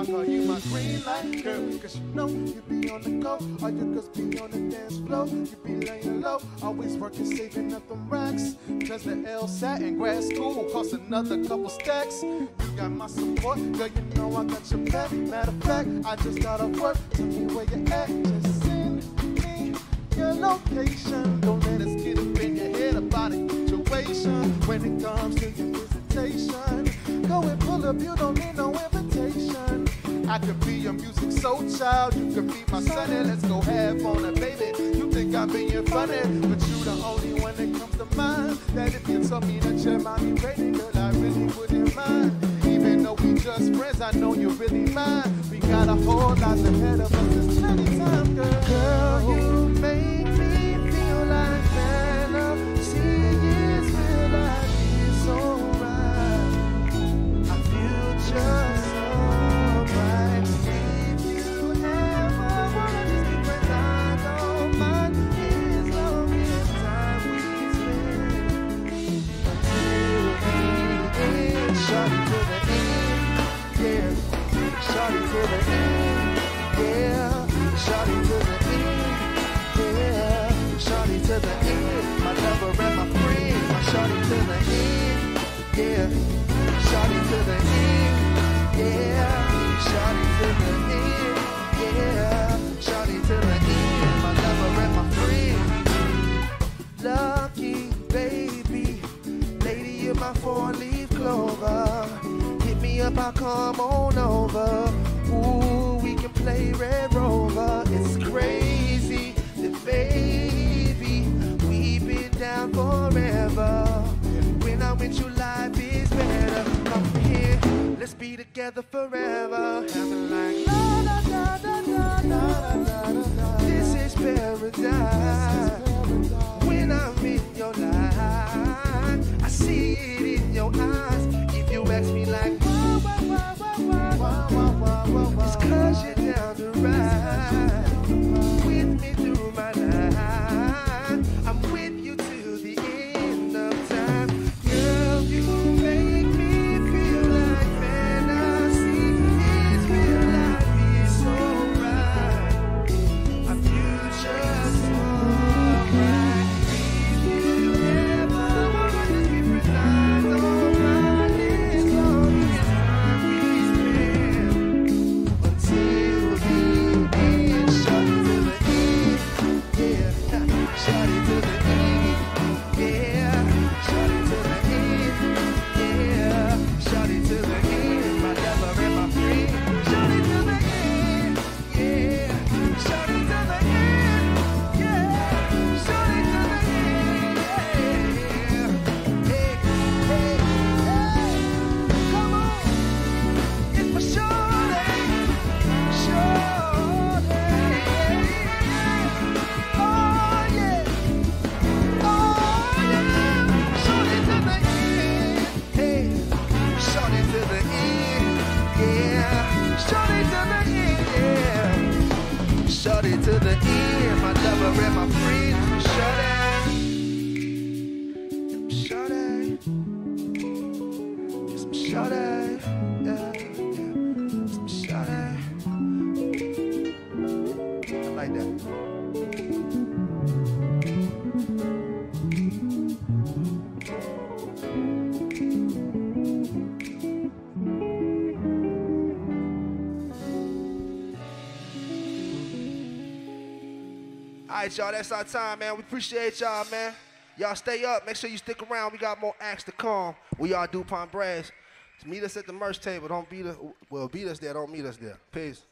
You. I call you my green light girl, cause you know you be on the go. All your girls be on the dance floor. You be laying low, always working, saving up them racks. Cause the LSAT and grad school costs another couple stacks. You got my support, girl, you know I got your back. Matter of fact, I just got off work. Tell me where you at. Just send me your location. Don't let us get up in your head about situation. When it comes to your visitation, go and pull up, you don't need no invitation. I could be your Musiq Soulchild, you could be my son, and let's go have on it, eh, baby. You think I'm being funny, but you the only one that comes to mind. That if you told me that you're mommy ready, girl, I really wouldn't mind. Even though we just friends, I know you're really mine. We got a whole lot ahead of us, to the end, yeah. To the end, yeah. To the end, my lover and my friend. To the end, yeah. To the end, yeah. To the end, yeah. To the end, my lover and my friend. Lucky baby, lady, you're my four-leaf clover. Hit me up, I'll come on over. Ooh, we can play Red Rover. It's crazy, baby, we've been down forever. When I'm with you, life is better. Come here, let's be together forever. Having like la la la la la la la la. This is paradise. When I'm in your life, I see it in your eyes. If you ask me like shut it. All right, y'all, that's our time, man. We appreciate y'all, man. Y'all stay up. Make sure you stick around. We got more acts to come. We are DuPont Brass. Meet us at the merch table. Don't beat us. Well, beat us there. Don't meet us there. Peace.